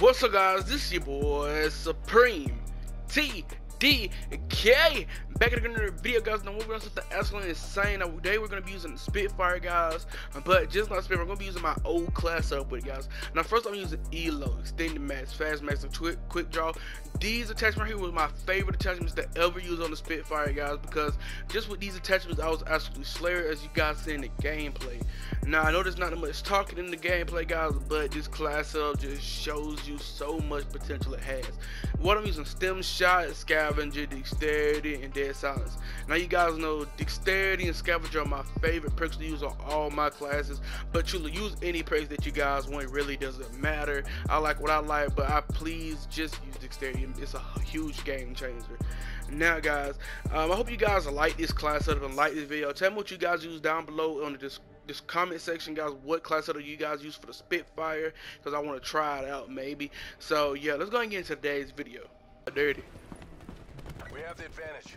What's up guys, this is your boy Supreme TDK back at another video guys. Now we're going to the absolutely insane. Now today we're going to be using the Spitfire guys. But just not Spitfire we're going to be using my old class up with guys. Now first I'm using ELO extended max fast max and quick quick draw. These attachments right here were my favorite attachments to ever use on the Spitfire guys because just with these attachments I was absolutely slayer as you guys see in the gameplay. Now I know there's not much talking in the gameplay guys but this class up just shows you so much potential it has. What I'm using Stim Shot scavenger dexterity and dead silence. Now you guys know dexterity and scavenger are my favorite perks to use on all my classes, but truly use any perks that you guys want. It really doesn't matter. I like what I like, but I please just use dexterity. It's a huge game changer. Now guys, um, I hope you guys like this class setup and like this video. Tell me what you guys use down below on the this this comment section guys what class setup you guys use for the Spitfire because I want to try it out maybe so yeah let's go and get into today's video dirty we have the advantage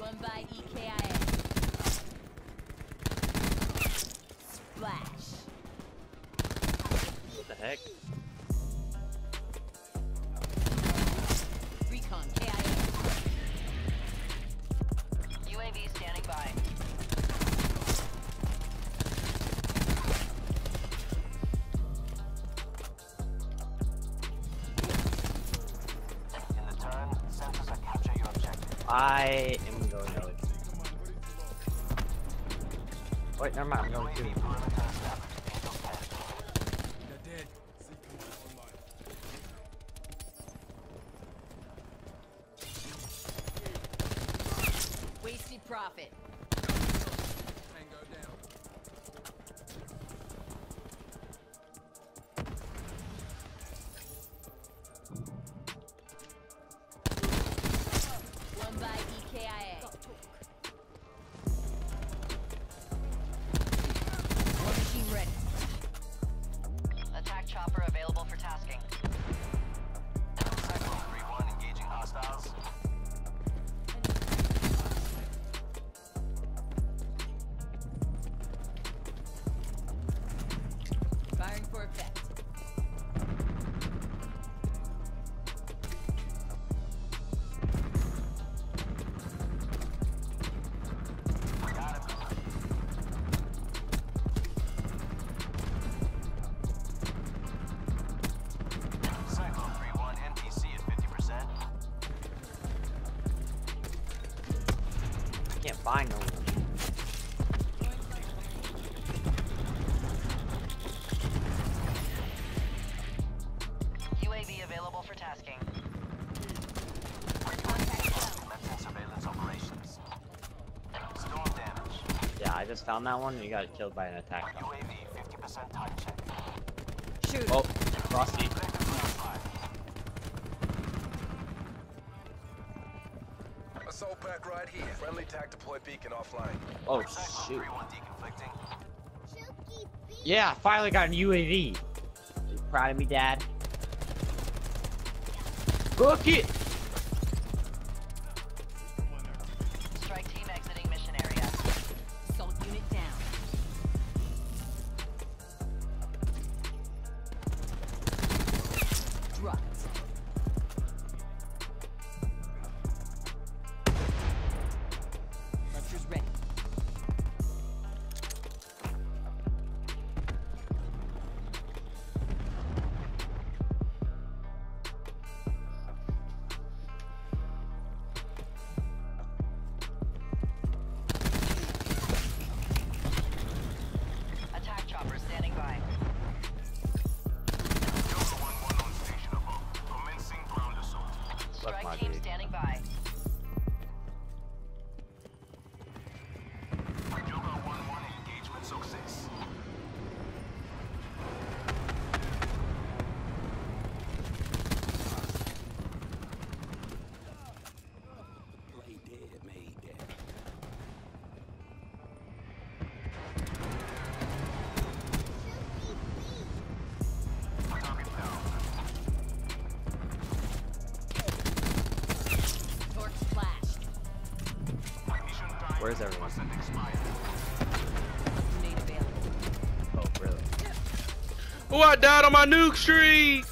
Run by EKIA. Splash. What the heck? I am going to Wait, never mind, I'm going to. I can't find no one. UAV available for tasking. Commencing surveillance operations. Storm damage. Yeah, I just found that one and you got killed by an attack. UAV 50% time check. Shoot. Oh, Frosty. Assault pack right here. Friendly tac deploy beacon offline. Oh, Cyclone shoot. 3-1 deconflicting. Yeah, finally got an UAV. You proud of me, Dad? Book it! Team Where's everyone? 50% expired. Grenade available. Oh, really? Oh, I died on my nuke streak.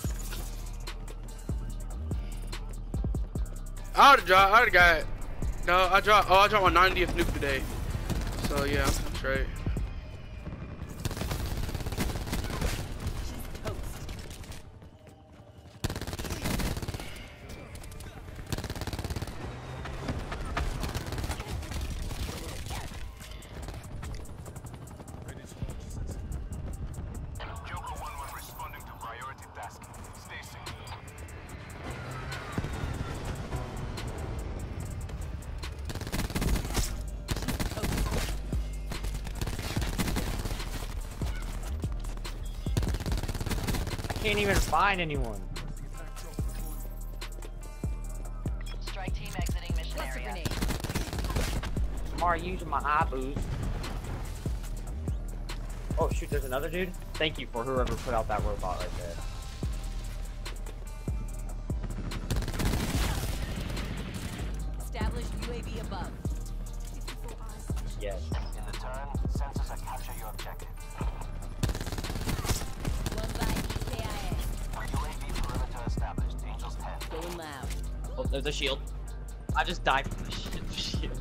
I would drop. I would got. No, I dropped. Oh, I dropped my 90th nuke today. So yeah, I'm, I'm can't even find anyone. Strike team exiting mission Cluster area. grenade. I'm using my eye boost. Oh shoot, there's another dude. Thank you for whoever put out that robot right there. Established UAV above. Yes. There's a shield. I just died from the shi- shield.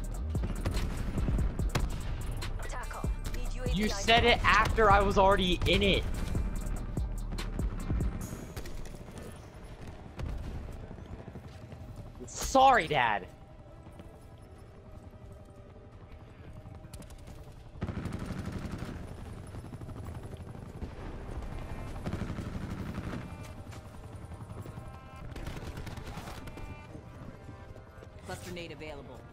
Tackle. Need UAV You said it after I was already in it. Sorry, Dad. Nade available.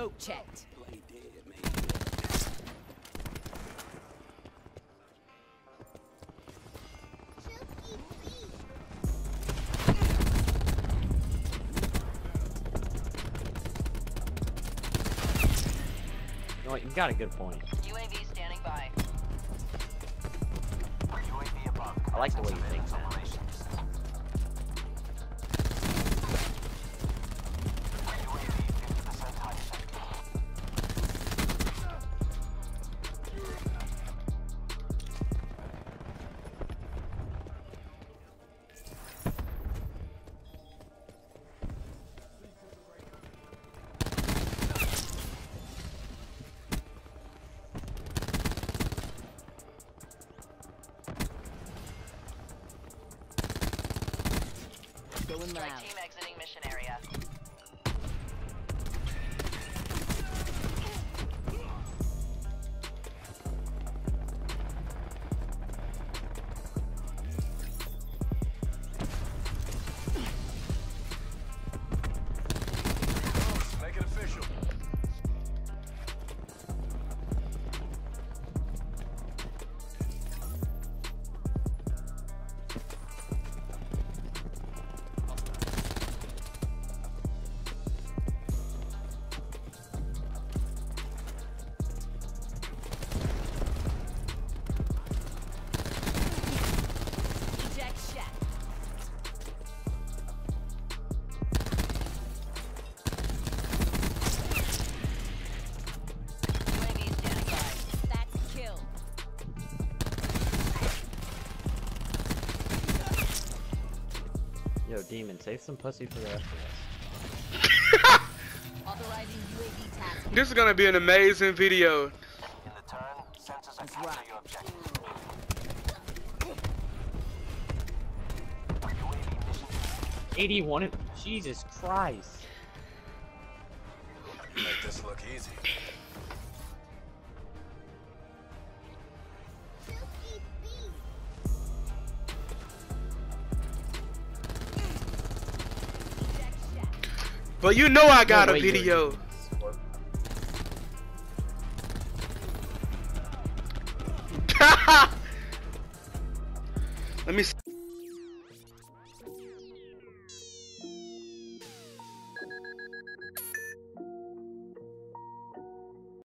Smoke checked. You know what? You got a good point. UAV standing by. UAV above. I like the way you think, Surveillance Strike loud. Demon, save some pussy for the rest of us. Authorizing UAV task. This is gonna be an amazing video. In the turn, sensors Let's rock. your objective. 81. Jesus Christ. Make this look easy. But you know I got No a video.